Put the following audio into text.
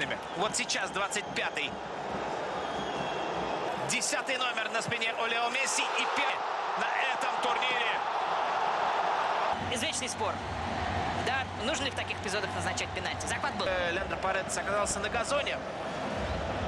точными. Вот сейчас 25-й. Десятый номер на спине у Лео Месси и пять на этом турнире. Извечный спор. Да, нужно ли в таких эпизодах назначать пенальти? Захват был. Э, Леандр Лендер оказался на газоне.